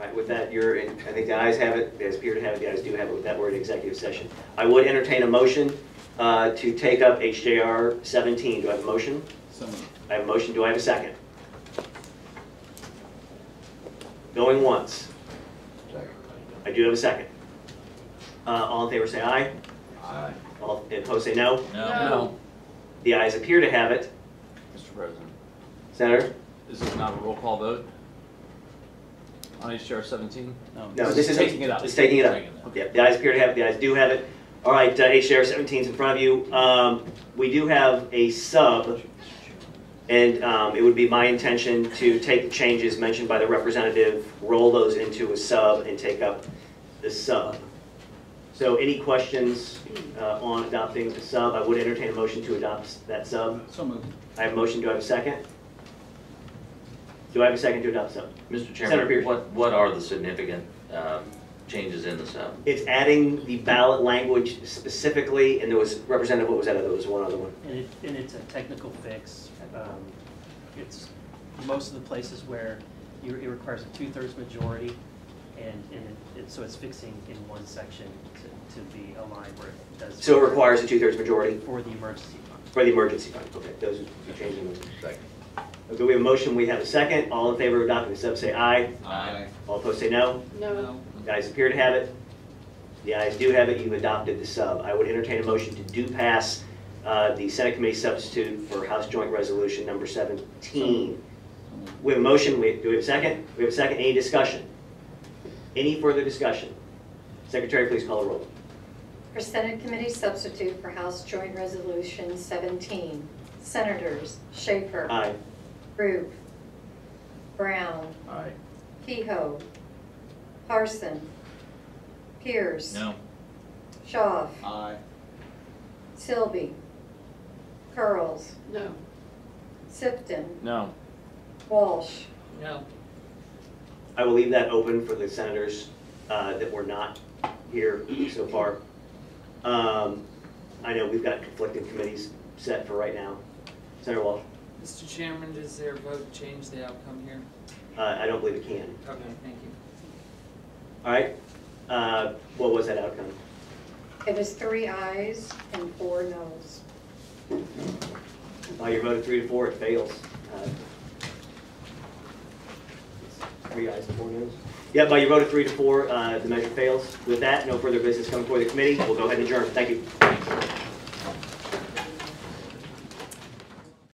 Right, with that, you're, in- I think the ayes have it, the ayes appear to have it, the ayes do have it, with that, we're executive session. I would entertain a motion uh, to take up HJR 17. Do I have a motion? So. I have a motion, do I have a second? Going once. I do have a second. Uh, All in favor say aye. Aye. All opposed say no. No. The ayes appear to have it. Mr. President, Senator? this is not a roll call vote on HJR 17? No, this is. Taking it up. It's taking it up. Taking it up. Yeah, the ayes appear to have it, the ayes do have it. All right, uh, HJR 17 is in front of you. Um, We do have a sub, and um, it would be my intention to take the changes mentioned by the representative, roll those into a sub, and take up the sub. So any questions uh, on adopting the sub? I would entertain a motion to adopt that sub. So moved. I have a motion, do I have a second? Do I have a second to adopt sub? Mr. Senator Pearce. Chairman, what, what are the significant um, changes in the sub? It's adding the ballot language specifically, and there was, Representative, what was that, there was one other one. And it, and it's a technical fix. Um, It's most of the places where you- it requires a two-thirds majority, and, and it- it, so it's fixing in one section to, to be aligned where it does. So it requires a two-thirds majority For the emergency fund. for the emergency fund, okay, those are the changes. Second. Okay, we have a motion, we have a second, all in favor of adopting the sub, say aye. Aye. All opposed, say no. No. The ayes appear to have it. The ayes do have it, you've adopted the sub. I would entertain a motion to do pass uh, the Senate Committee substitute for House Joint Resolution number 17. We have a motion, we, do we have a second? We have a second, any discussion? Any further discussion? Secretary, please call the roll. For Senate Committee Substitute for House Joint Resolution 17, Senators Schaefer. Aye. Root. Brown. Aye. Kehoe. Parson. Pearce. No. Schaaf. Aye. Silvey. Curls. No. Sifton. No. Walsh. No. I will leave that open for the senators uh, that were not here so far. Um, I know we've got conflicting committees set for right now. Senator Walsh, Mr. Chairman, does their vote change the outcome here? uh, I don't believe it can. Okay, thank you. All right, Uh, what was that outcome? It was three ayes and four noes. By your vote of three to four, it fails. Uh, Three ayes and four noes? Yeah, by your vote of three to four, uh, the measure fails. With that, no further business coming before the committee. We'll go ahead and adjourn. Thank you.